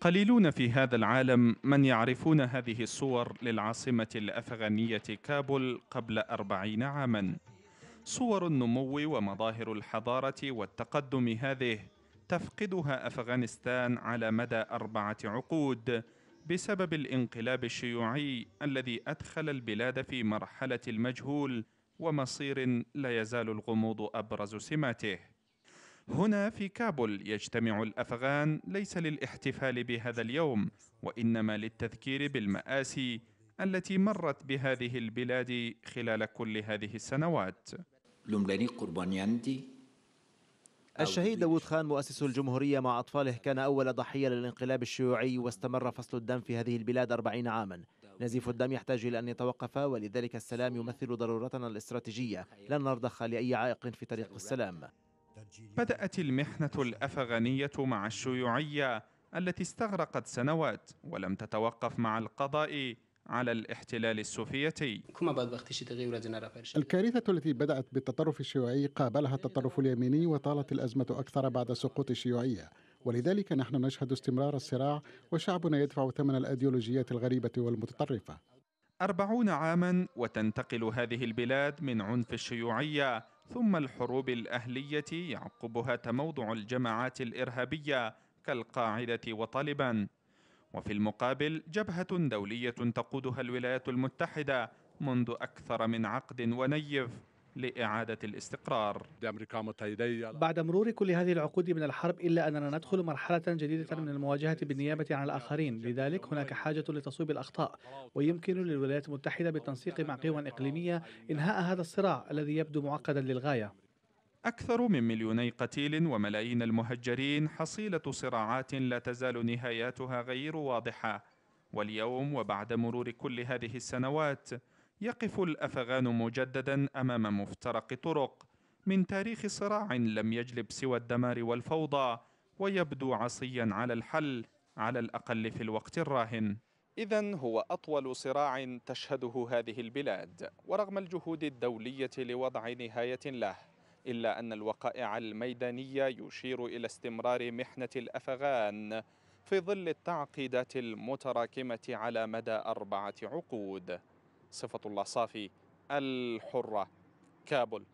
قليلون في هذا العالم من يعرفون هذه الصور للعاصمة الأفغانية كابول قبل أربعين عاما. صور النمو ومظاهر الحضارة والتقدم هذه تفقدها أفغانستان على مدى أربعة عقود بسبب الانقلاب الشيوعي الذي أدخل البلاد في مرحلة المجهول ومصير لا يزال الغموض أبرز سماته. هنا في كابول يجتمع الأفغان ليس للاحتفال بهذا اليوم وإنما للتذكير بالمآسي التي مرت بهذه البلاد خلال كل هذه السنوات. الشهيد داود خان مؤسس الجمهورية مع أطفاله كان أول ضحية للانقلاب الشيوعي واستمر فصل الدم في هذه البلاد أربعين عاما. نزيف الدم يحتاج إلى أن يتوقف ولذلك السلام يمثل ضرورتنا الاستراتيجية. لن نرضخ لأي عائق في طريق السلام. بدأت المحنة الأفغانية مع الشيوعية التي استغرقت سنوات ولم تتوقف مع القضاء على الاحتلال السوفيتي. الكارثة التي بدأت بالتطرف الشيوعي قابلها التطرف اليميني وطالت الأزمة أكثر بعد سقوط الشيوعية. ولذلك نحن نشهد استمرار الصراع وشعبنا يدفع ثمن الأيديولوجيات الغريبة والمتطرفة. أربعون عاما وتنتقل هذه البلاد من عنف الشيوعية ثم الحروب الأهلية يعقبها تموضع الجماعات الإرهابية كالقاعدة وطالبان. وفي المقابل جبهة دولية تقودها الولايات المتحدة منذ أكثر من عقد ونيف. لإعادة الاستقرار. بعد مرور كل هذه العقود من الحرب إلا أننا ندخل مرحلة جديدة من المواجهة بالنيابة عن الآخرين. لذلك هناك حاجة لتصويب الأخطاء ويمكن للولايات المتحدة بالتنسيق مع قوى إقليمية إنهاء هذا الصراع الذي يبدو معقدا للغاية. أكثر من مليوني قتيل وملايين المهجرين حصيلة صراعات لا تزال نهاياتها غير واضحة. واليوم وبعد مرور كل هذه السنوات يقف الأفغان مجددا أمام مفترق طرق. من تاريخ صراع لم يجلب سوى الدمار والفوضى ويبدو عصيا على الحل على الأقل في الوقت الراهن. اذا هو أطول صراع تشهده هذه البلاد ورغم الجهود الدولية لوضع نهاية له إلا أن الوقائع الميدانية يشير إلى استمرار محنة الأفغان في ظل التعقيدات المتراكمة على مدى أربعة عقود. صفة الله صافي الحرة. كابل.